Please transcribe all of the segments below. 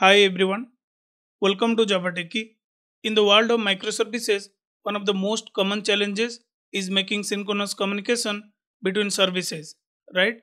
Hi everyone, welcome to Java Techie. In the world of microservices, one of the most common challenges is making synchronous communication between services, right?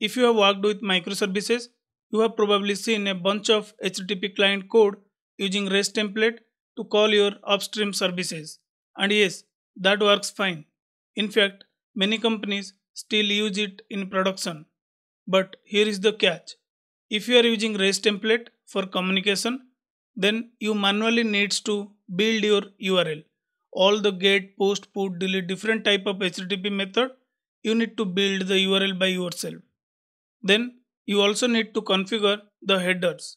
If you have worked with microservices, you have probably seen a bunch of HTTP client code using REST template to call your upstream services. And yes, that works fine. In fact, many companies still use it in production. But here is the catch. If you are using REST template for communication, then you manually needs to build your URL. All the get, post, put, delete different type of HTTP method, you need to build the URL by yourself. Then you also need to configure the headers.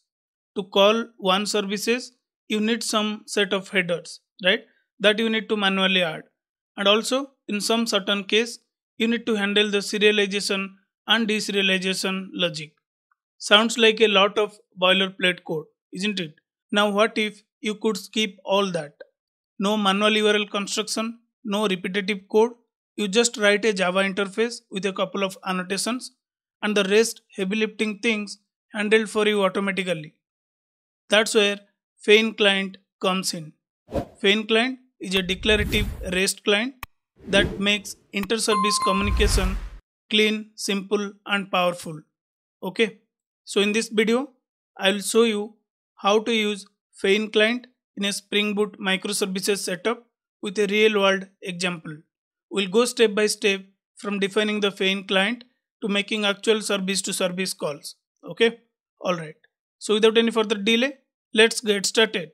To call one services, you need some set of headers, right? That you need to manually add. And also in some certain case, you need to handle the serialization and deserialization logic. Sounds like a lot of boilerplate code, isn't it? Now what if you could skip all that? No manual URL construction, no repetitive code. You just write a Java interface with a couple of annotations and the rest heavy lifting things handled for you automatically. That's where Feign client comes in. Feign client is a declarative REST client that makes inter-service communication clean, simple and powerful. Okay, so in this video, I will show you how to use Feign client in a Spring Boot microservices setup with a real world example. We'll go step by step from defining the Feign client to making actual service to service calls. Okay, alright. So without any further delay, let's get started.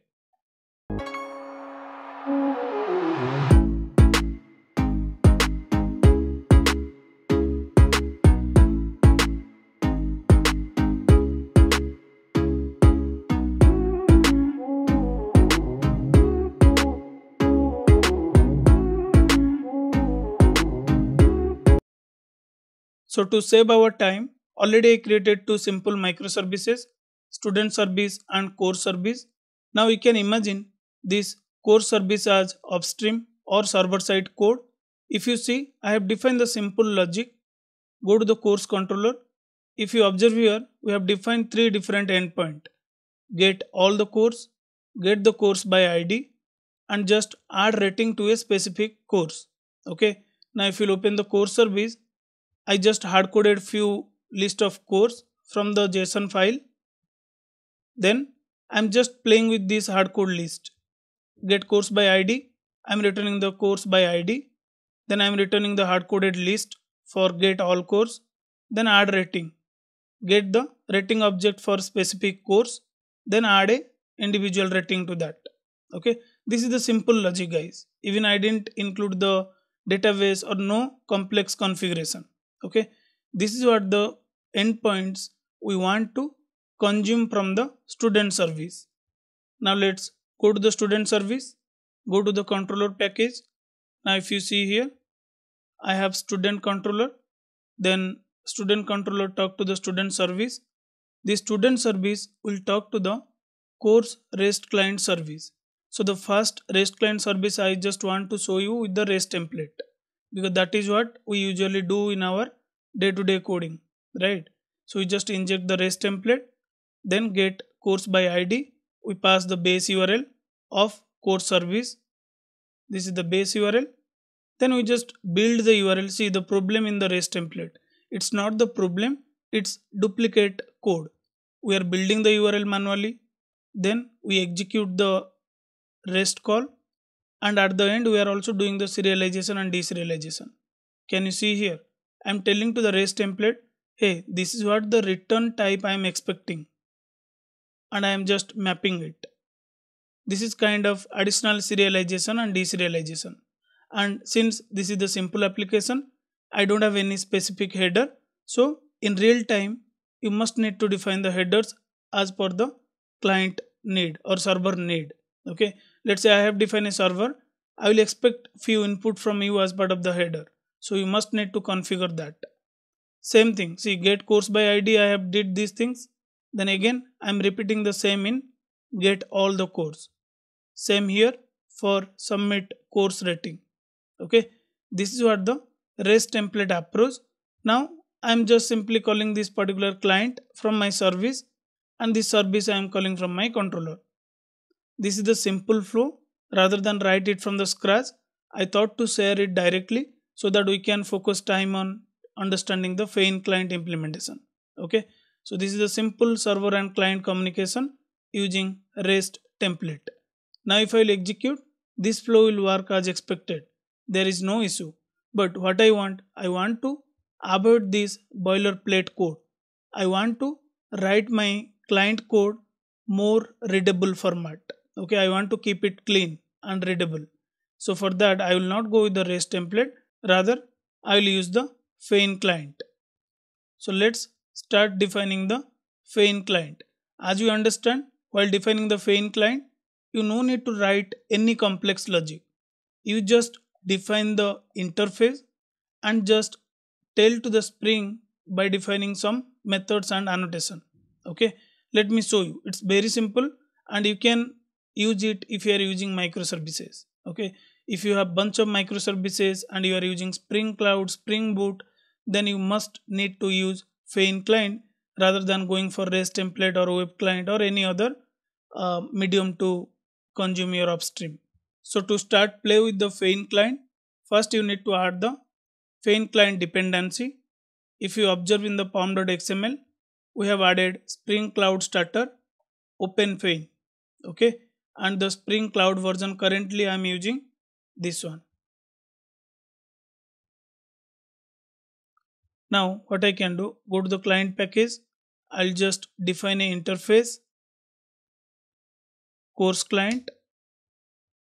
So to save our time, already I created two simple microservices, student service and course service. Now you can imagine this course service as upstream or server side code. If you see, I have defined the simple logic. Go to the course controller. If you observe here, we have defined three different endpoint. Get all the course, get the course by ID and just add rating to a specific course. Okay. Now if you open the course service, I just hard coded few list of course from the JSON file. Then I'm just playing with this hard code list. Get course by ID. I'm returning the course by ID. Then I'm returning the hard coded list for get all course. Then add rating. Get the rating object for specific course. Then add a individual rating to that. Okay. This is the simple logic guys. Even I didn't include the database or no complex configuration okay? This is what the endpoints we want to consume from the student service. Now let's go to the student service. Go to the controller package. Now if you see here i have student controller. Then student controller talk to the student service. The student service will talk to the course rest client service. So the first rest client service i just want to show you with the rest template because that is what we usually do in our day-to-day -day coding right? So we just inject the rest template then get course by id we pass the base url of course service. This is the base url then we just build the url see the problem in the rest template. It's not the problem it's duplicate code. We are building the url manually. Then we execute the rest call and at the end we are also doing the serialization and deserialization. Can you see here? I'm telling to the REST template hey this is what the return type i am expecting. And i am just mapping it. This is kind of additional serialization and deserialization. And since this is the simple application i don't have any specific header. So in real time you must need to define the headers as per the client need or server need. Okay let's say i have defined a server. I will expect few input from you as part of the header. So you must need to configure that. Same thing. See get course by id i have did these things. Then again i'm repeating the same in get all the course. Same here for submit course rating. Okay? This is what the rest template approach now i'm just simply calling this particular client from my service and this service I am calling from my controller. This is the simple flow rather than write it from the scratch. I thought to share it directly so that we can focus time on understanding the Feign client implementation. Okay, so this is the simple server and client communication using REST template. Now if I will execute, this flow will work as expected. There is no issue. But what I want, I want to avoid this boilerplate code. I want to write my client code more readable format. Okay, I want to keep it clean and readable. So for that, I will not go with the REST template. Rather, I will use the Feign client. So let's start defining the Feign client. As you understand, while defining the Feign client, you no need to write any complex logic. You just define the interface and just tell to the Spring by defining some methods and annotation. Okay, let me show you. It's very simple and you can use it if you are using microservices. Okay, if you have bunch of microservices and you are using Spring Cloud, Spring Boot, then you must need to use Feign client rather than going for REST template or web client or any other uh, medium to consume your upstream. So to start play with the Feign client, first you need to add the Feign client dependency. If you observe in the pom.xml, we have added Spring Cloud Starter Open Feign. Okay, and the Spring Cloud version currently I am using this one. Now what I can do, go to the client package, I'll just define an interface, course client.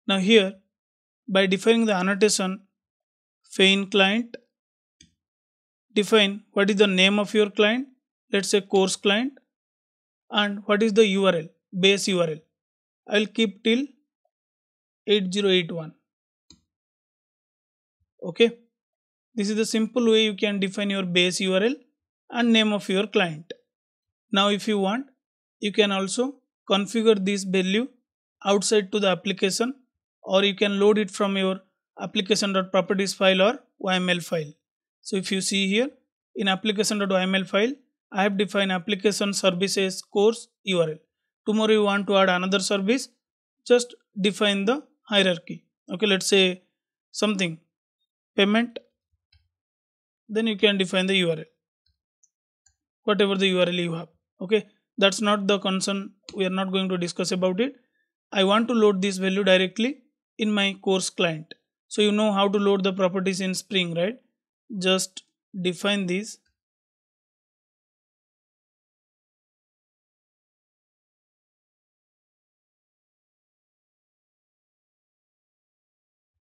Now here, by defining the annotation Feign client, define what is the name of your client, let's say course client, and what is the URL, base URL. I'll keep till 8081. Okay. This is the simple way you can define your base URL and name of your client. Now if you want, you can also configure this value outside to the application or you can load it from your application.properties file or YML file. So if you see here in application.yml file, I have defined application services course URL. Tomorrow you want to add another service, just define the hierarchy. Okay, let's say something payment then you can define the url whatever the url you have. Okay that's not the concern. We are not going to discuss about it. I want to load this value directly in my course client. So you know how to load the properties in spring right? Just define these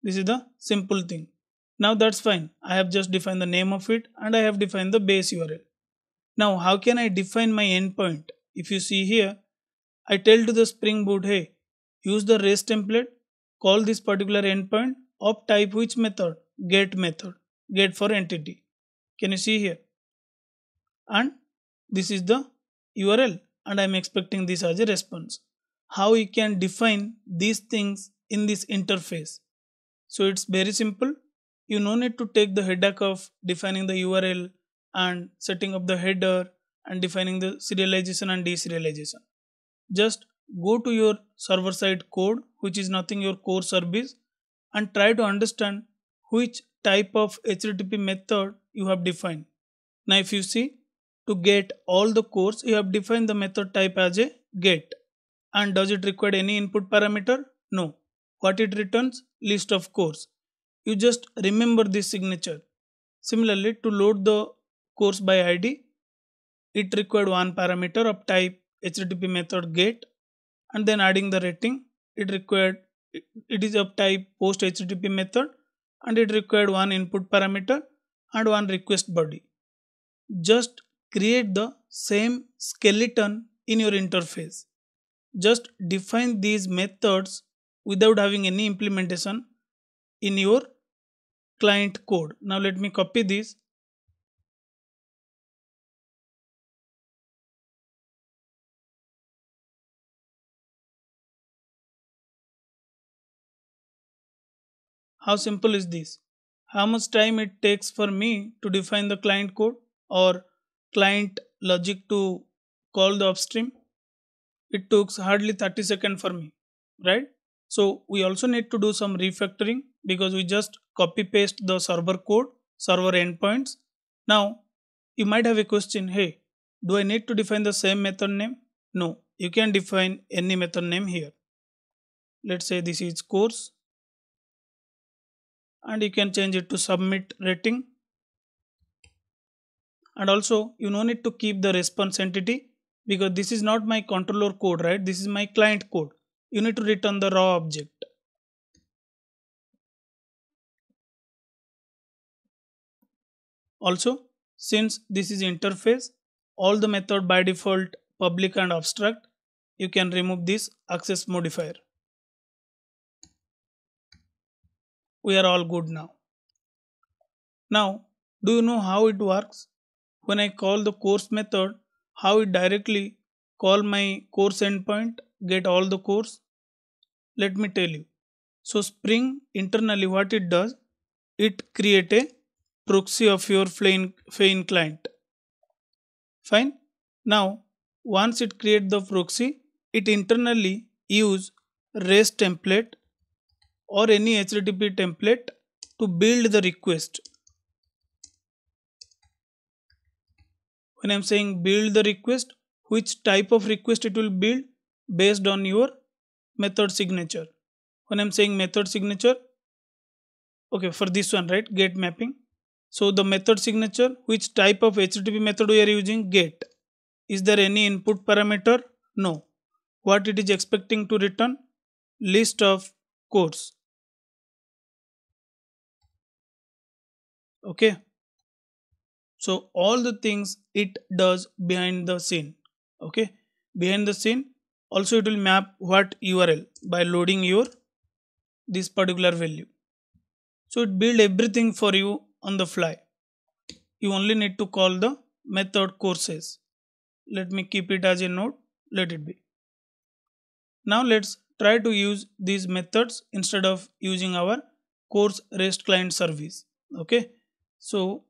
this is the simple thing now that's fine. I have just defined the name of it and I have defined the base URL. Now how can I define my endpoint? If you see here, I tell to the Spring Boot, hey, use the REST template, call this particular endpoint of type which method? Get method, get for entity. Can you see here? And this is the URL and I'm expecting this as a response. How you can define these things in this interface? So it's very simple you no need to take the headache of defining the URL and setting up the header and defining the serialization and deserialization. Just go to your server side code, which is nothing your course service, and try to understand which type of HTTP method you have defined. Now, if you see to get all the cores, you have defined the method type as a get. And does it require any input parameter? No. What it returns? List of cores you just remember this signature. Similarly, to load the course by ID, it required one parameter of type HTTP method get and then adding the rating. It required it is of type post HTTP method and it required one input parameter and one request body. Just create the same skeleton in your interface. Just define these methods without having any implementation in your client code. Now let me copy this. How simple is this? How much time it takes for me to define the client code or client logic to call the upstream? it took hardly 30 seconds for me right so we also need to do some refactoring because we just copy paste the server code server endpoints. Now you might have a question hey do i need to define the same method name? No you can define any method name here. Let's say this is course and you can change it to submit rating. And also you no need to keep the response entity because this is not my controller code right? This is my client code you need to return the raw object. Also since this is interface all the method by default public and abstract you can remove this access modifier. We are all good now. Now do you know how it works? When I call the course method, how it directly call my course endpoint, get all the course? Let me tell you. So Spring internally what it does, it create a proxy of your Feign client. Fine. Now once it create the proxy, it internally use REST template or any HTTP template to build the request when I'm saying build the request, which type of request it will build based on your method signature. When I'm saying method signature, okay, for this one, right, get mapping. So the method signature, which type of HTTP method we are using, get. Is there any input parameter? No. What it is expecting to return? List of course. Okay so all the things it does behind the scene okay behind the scene also it will map what url by loading your this particular value. So it build everything for you on the fly. You only need to call the method courses. Let me keep it as a node. Let it be. Now let's try to use these methods instead of using our course rest client service. Okay? So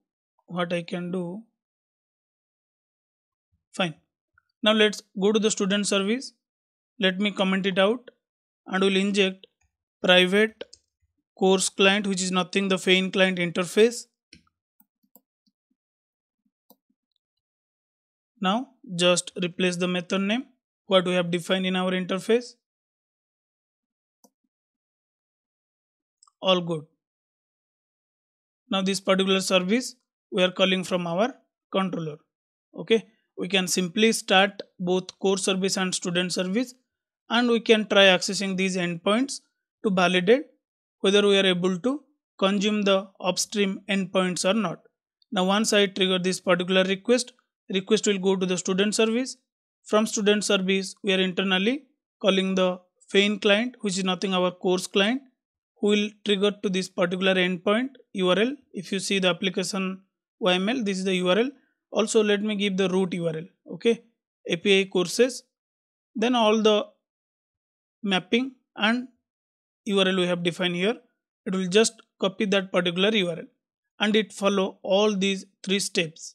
what I can do? Fine. Now let's go to the student service let me comment it out. And we'll inject private course client which is nothing the Feign client interface. Now just replace the method name what we have defined in our interface. All good. Now this particular service we are calling from our controller. Okay? We can simply start both course service and student service and we can try accessing these endpoints to validate whether we are able to consume the upstream endpoints or not. Now once i trigger this particular request request will go to the student service. From student service we are internally calling the Feign client which is nothing our course client who will trigger to this particular endpoint url if you see the application yml this is the url also let me give the root url okay? Api courses. Then all the mapping and url we have defined here. It will just copy that particular url and it follow all these three steps.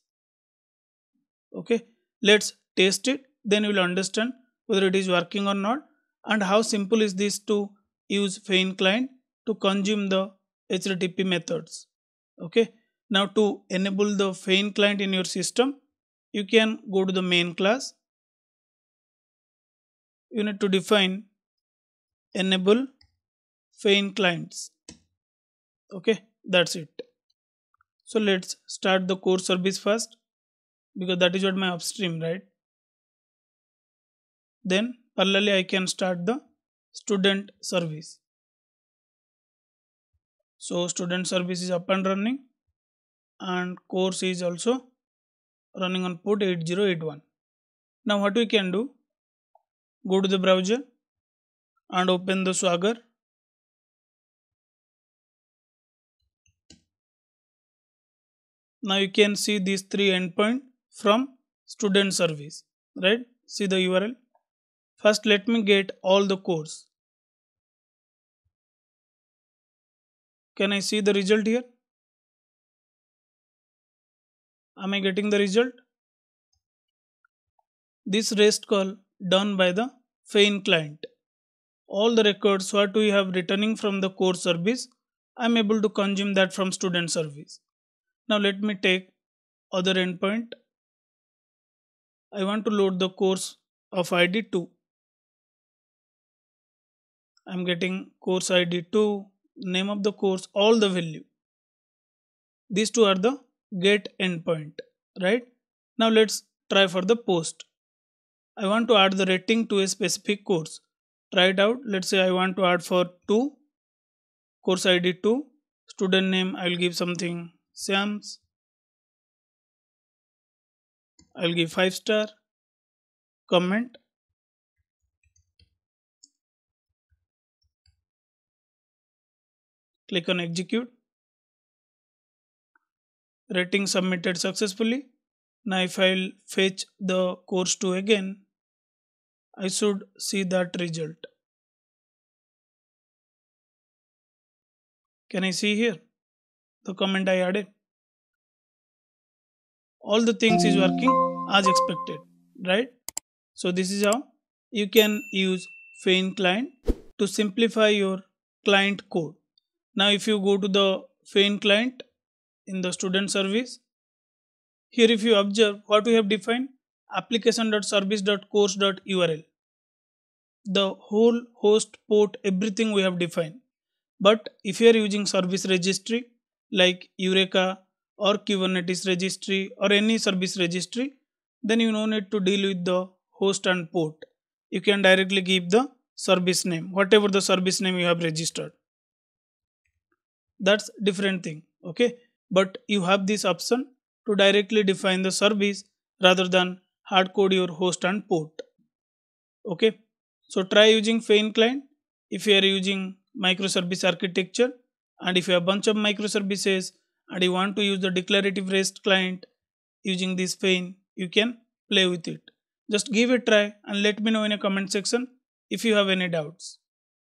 Okay? Let's test it. Then you will understand whether it is working or not and how simple is this to use Feign client to consume the http methods. Okay? Now to enable the Feign client in your system, you can go to the main class. You need to define enable Feign clients. Okay, that's it. So let's start the course service first because that is what my upstream, right? Then parallelly I can start the student service. So student service is up and running and course is also running on port 8081 now what we can do go to the browser and open the swagger. Now you can see these three endpoint from student service right? See the url first let me get all the course can i see the result here? Am I getting the result? This REST call done by the Feign client. All the records what we have returning from the course service, I am able to consume that from student service. Now let me take other endpoint. I want to load the course of ID 2. I am getting course ID 2, name of the course, all the value. These two are the get endpoint, right? Now let's try for the post. I want to add the rating to a specific course. It out. Let's say I want to add for 2, course ID 2, student name I will give something Sam's. I will give 5 star, comment. Click on execute. Rating submitted successfully. Now if I'll fetch the course 2 again, I should see that result. Can I see here the comment I added? All the things is working as expected, right? So this is how you can use Feign client to simplify your client code. Now if you go to the Feign client in the student service, here if you observe what we have defined application.service.course.url. The whole host port everything we have defined. But if you are using service registry like Eureka or Kubernetes registry or any service registry, then you no need to deal with the host and port. You can directly give the service name, whatever the service name you have registered. That's different thing, okay? But you have this option to directly define the service rather than hard code your host and port. Okay, so try using Feign client if you are using microservice architecture and if you have bunch of microservices and you want to use the declarative REST client using this Feign, you can play with it. Just give it a try and let me know in a comment section if you have any doubts.